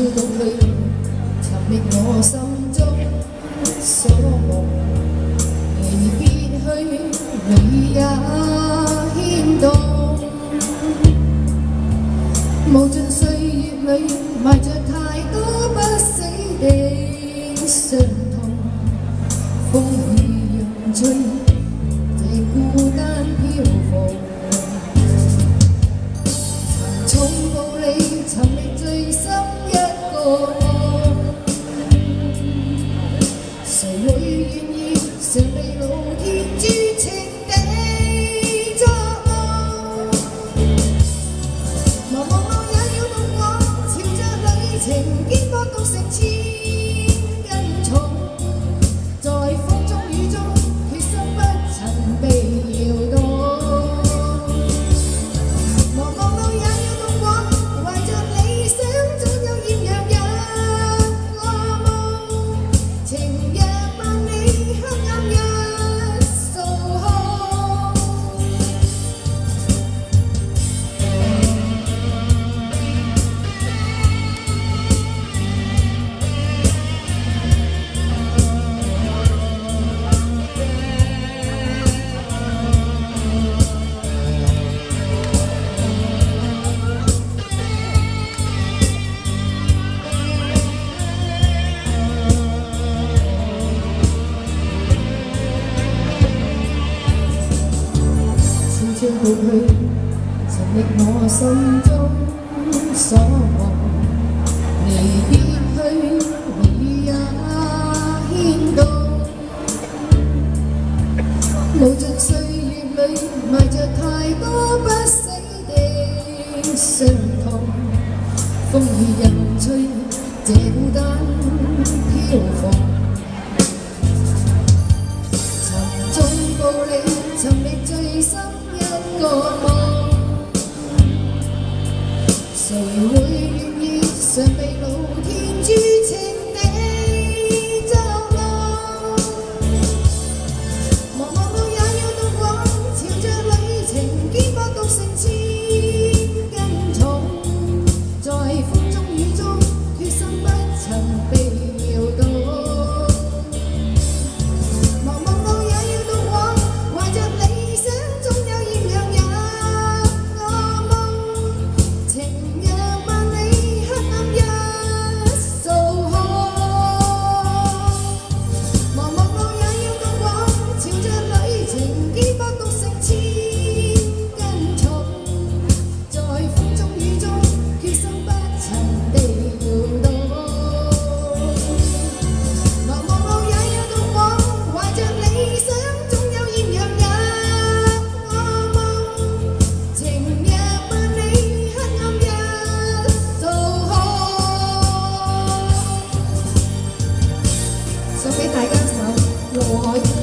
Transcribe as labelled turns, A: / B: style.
A: 追到去，尋覓我心中所夢。離別去，你也牽動。無盡歲月裏，埋着太多不死的信。So waiting years to lay 追到去，曾令我心中所望。你必去，你也牽動。無盡歲月裏，埋着太多不死的傷痛。風雨人吹，這孤單漂浮。Cristo. 我